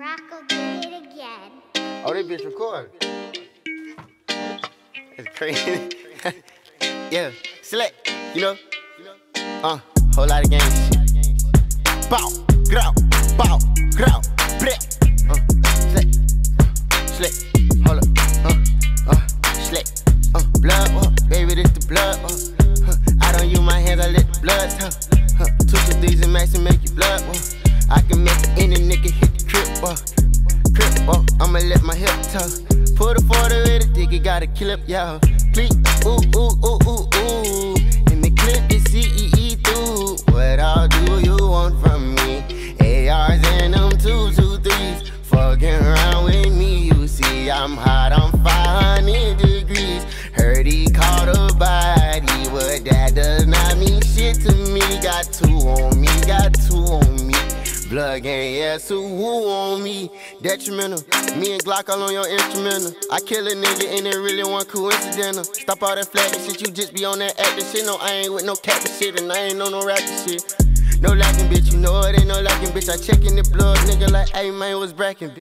Rocco did it again. Oh, that bitch recording. It's crazy. yeah, select, you know? Uh, whole lot of games. Bow, grow, bow, grow, bleh. Uh, select, uh, select, hold up, uh, uh, select, uh, blood, uh, baby, this the blood, uh, huh. I don't use my hands, I let the blood talk. Huh. Two of these and max and make you blood, uh. I can make uh. Crip, uh, I'ma let my hip talk. Put a 40 with a dick, it got a clip, y'all. Click, ooh, ooh, ooh, ooh, ooh. In the clip, it's CEE through. What all do you want from me? ARs and them two, two, threes. Fucking around with me, you see, I'm hot, I'm 500 degrees. Heard he caught a body, but that does not mean shit to me. Got two on me, got two. Blood gang, yeah, so on me. Detrimental. Me and Glock all on your instrumental. I kill a nigga and it really one coincidental. Stop all that flagging shit, you just be on that acting shit. No, I ain't with no capping shit and I ain't on no rapping shit. No lacking, bitch, you know it ain't no lacking, bitch. I checkin' the blood, nigga, like, hey man, what's brackin', bitch?